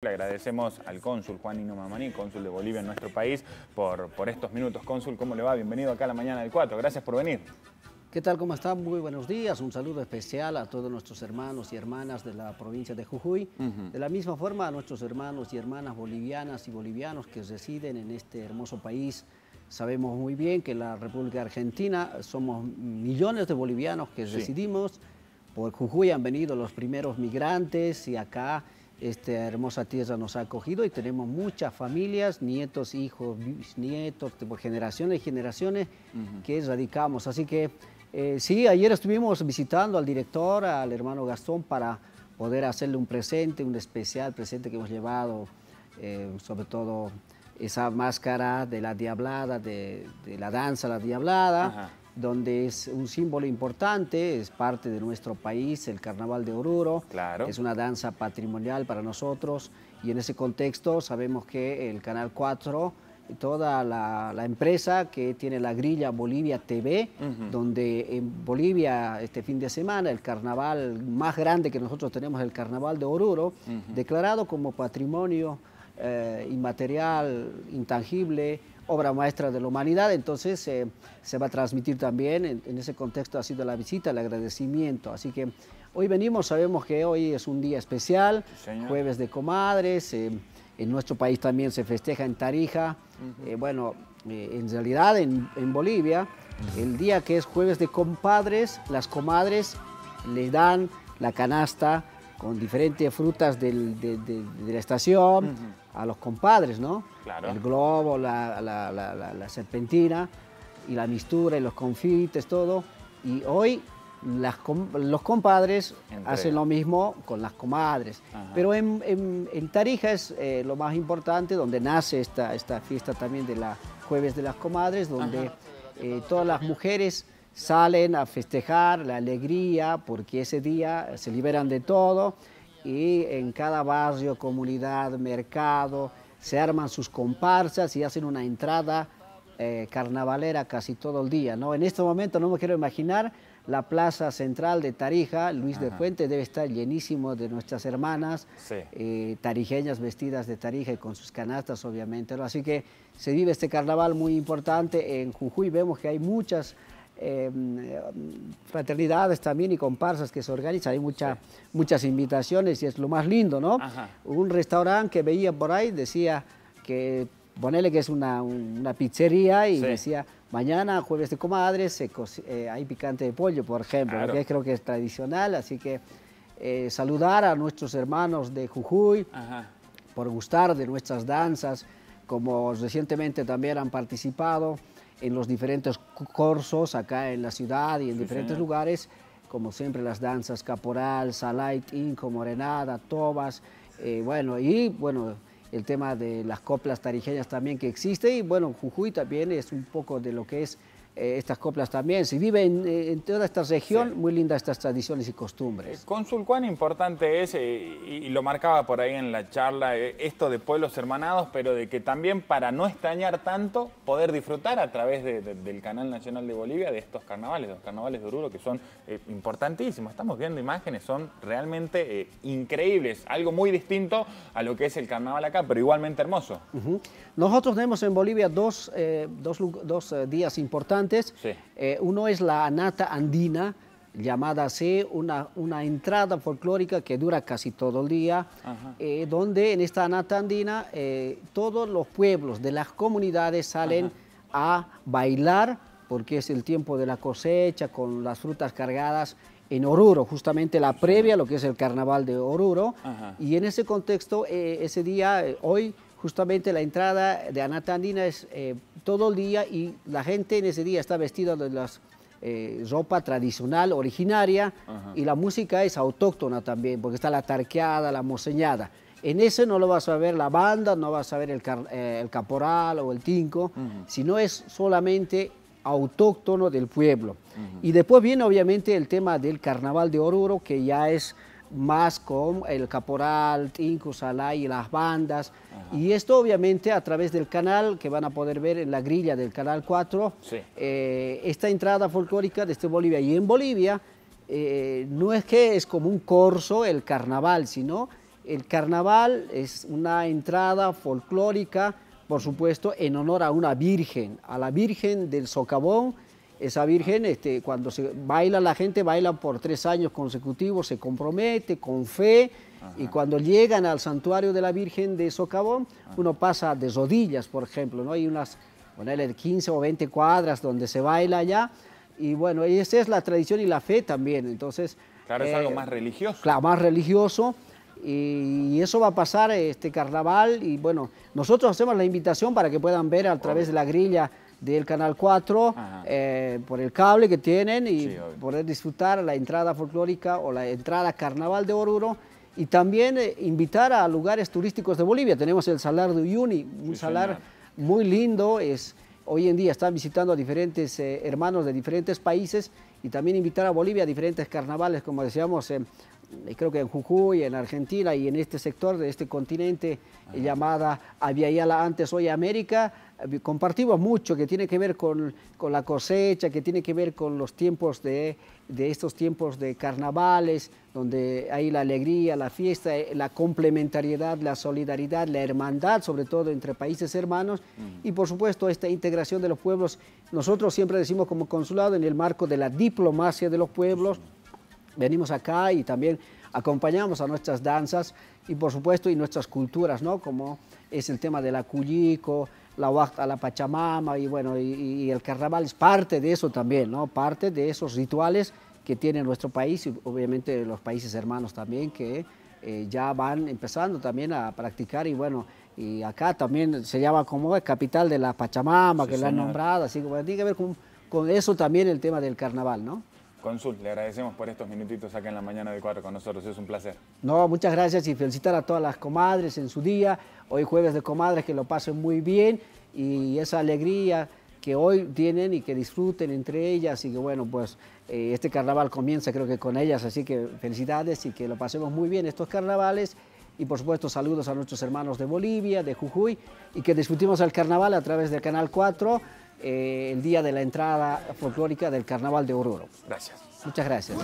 Le agradecemos al cónsul Juan Nino Mamani, cónsul de Bolivia en nuestro país, por, por estos minutos. Cónsul, ¿cómo le va? Bienvenido acá a la mañana del 4. Gracias por venir. ¿Qué tal? ¿Cómo están? Muy buenos días. Un saludo especial a todos nuestros hermanos y hermanas de la provincia de Jujuy. De la misma forma a nuestros hermanos y hermanas bolivianas y bolivianos que residen en este hermoso país. Sabemos muy bien que en la República Argentina somos millones de bolivianos que residimos. Por Jujuy han venido los primeros migrantes y acá esta hermosa tierra nos ha acogido y tenemos muchas familias, nietos, hijos, nietos, por generaciones y generaciones que radicamos. Así que eh, sí, ayer estuvimos visitando al director, al hermano Gastón, para poder hacerle un presente, un especial presente que hemos llevado, eh, sobre todo esa máscara de la diablada, de, la danza La Diablada donde es un símbolo importante, es parte de nuestro país, el Carnaval de Oruro. Claro. Es una danza patrimonial para nosotros y en ese contexto sabemos que el Canal 4 toda la, empresa que tiene la grilla Bolivia TV, donde en Bolivia este fin de semana el carnaval más grande que nosotros tenemos, el Carnaval de Oruro, declarado como patrimonio eh, inmaterial, intangible, obra maestra de la humanidad, entonces eh, se va a transmitir también, en, ese contexto ha sido la visita, el agradecimiento, así que hoy venimos, sabemos que hoy es un día especial, jueves de comadres, eh, en nuestro país también se festeja en Tarija, eh, bueno, en realidad en, Bolivia, el día que es jueves de compadres, las comadres le dan la canasta con diferentes frutas de, la estación a los compadres, ¿no? El globo, la, serpentina y la mistura y los confites, todo. Y hoy los compadres hacen lo mismo con las comadres. Pero en, Tarija es eh, lo más importante, donde nace esta, esta fiesta también de la Jueves de las Comadres, donde eh, todas las mujeres salen a festejar la alegría porque ese día se liberan de todo y en cada barrio, comunidad, mercado, se arman sus comparsas y hacen una entrada eh, carnavalera casi todo el día. ¿no? En este momento no me quiero imaginar la plaza central de Tarija, Luis de Fuente debe estar llenísimo de nuestras hermanas eh, tarijeñas vestidas de Tarija y con sus canastas obviamente. Así que se vive este carnaval muy importante en Jujuy, vemos que hay muchas Em, fraternidades también y comparsas que se organizan, hay muchas invitaciones y es lo más lindo, ¿no? Un restaurante que veía por ahí decía que, ponele que es una, pizzería y decía, mañana, jueves de comadres, eh, hay picante de pollo, por ejemplo, que creo que es tradicional, así que eh, saludar a nuestros hermanos de Jujuy por gustar de nuestras danzas, como recientemente también han participado en los diferentes cursos acá en la ciudad y en diferentes lugares, como siempre las danzas caporal, salait, inco, morenada, tobas, eh, bueno, y bueno, el tema de las coplas tarijeñas también que existe, y bueno, Jujuy también es un poco de lo que es eh, estas coplas también. Se vive eh, en, toda esta región, muy lindas estas tradiciones y costumbres. Cónsul, ¿cuán importante es, eh, y, lo marcaba por ahí en la charla, esto de pueblos hermanados, pero de que también para no extrañar tanto, poder disfrutar a través del Canal Nacional de Bolivia de estos carnavales, los carnavales de Oruro, que son importantísimos. Estamos viendo imágenes, son realmente increíbles, algo muy distinto a lo que es el carnaval acá, pero igualmente hermoso. Nosotros tenemos en Bolivia dos, dos, dos días importantes eh, uno es la Anata Andina, llamada así, una, una entrada folclórica que dura casi todo el día, eh, donde en esta Anata Andina eh, todos los pueblos de las comunidades salen a bailar, porque es el tiempo de la cosecha, con las frutas cargadas en Oruro, justamente la previa, lo que es el carnaval de Oruro, y en ese contexto, ese día, hoy, justamente la entrada de Anata Andina es todo el día y la gente en ese día está vestida de la eh, ropa tradicional, originaria, y la música es autóctona también, porque está la tarqueada, la moseñada. En ese no lo vas a ver la banda, no vas a ver el, eh, caporal o el tinco, sino es solamente autóctono del pueblo. Y después viene obviamente el tema del carnaval de Oruro, que ya es más con el caporal, Tinco, Salay y las bandas. Y esto obviamente a través del canal que van a poder ver en la grilla del canal 4, eh, esta entrada folclórica desde Bolivia. Y en Bolivia eh, no es que es como un corso el carnaval, sino el carnaval es una entrada folclórica, por supuesto, en honor a una virgen, a la Virgen del Socavón. Esa virgen, este, cuando se baila la gente, baila por tres años consecutivos, se compromete con fe, y cuando llegan al santuario de la Virgen de Socavón, uno pasa de rodillas, por ejemplo, ¿no? Hay unas, de 15 o 20 cuadras donde se baila allá, y bueno, esa es la tradición y la fe también, entonces... Claro, es algo eh, más religioso. Claro, más religioso, y eso va a pasar este carnaval, y bueno, nosotros hacemos la invitación para que puedan ver a través de la grilla del Canal 4 eh, por el cable que tienen y poder disfrutar la entrada folclórica o la entrada carnaval de Oruro y también eh, invitar a lugares turísticos de Bolivia. Tenemos el Salar de Uyuni, un salar muy lindo, es, hoy en día están visitando a diferentes eh, hermanos de diferentes países y también invitar a Bolivia a diferentes carnavales, como decíamos, creo que en Jujuy, en Argentina y en este sector de este continente llamada Aviala antes, hoy América, compartimos mucho que tiene que ver con, la cosecha, que tiene que ver con los tiempos de, estos tiempos de carnavales, donde hay la alegría, la fiesta, eh, la complementariedad, la solidaridad, la hermandad, sobre todo entre países hermanos, y por supuesto esta integración de los pueblos. Nosotros siempre decimos como consulado en el marco de la diplomacia de los pueblos, venimos acá y también acompañamos a nuestras danzas y por supuesto y nuestras culturas, ¿no? Como es el tema del acuyico, la huacta, la pachamama y bueno, y, el carnaval es parte de eso también, ¿no? Parte de esos rituales que tiene nuestro país y obviamente los países hermanos también que eh, ya van empezando también a practicar y bueno, y acá también se llama como capital de la Pachamama, que la han nombrado, así que bueno, tiene que ver con, con eso también el tema del carnaval, ¿no? Consul, le agradecemos por estos minutitos acá en la mañana de cuatro con nosotros, es un placer. No, muchas gracias y felicitar a todas las comadres en su día, hoy jueves de comadres, que lo pasen muy bien y esa alegría que hoy tienen y que disfruten entre ellas y que bueno, pues eh, este carnaval comienza creo que con ellas, así que felicidades y que lo pasemos muy bien estos carnavales. Y por supuesto saludos a nuestros hermanos de Bolivia, de Jujuy y que disfrutemos el carnaval a través del Canal 4 eh, el día de la entrada folclórica del Carnaval de Oruro. Gracias. Muchas gracias.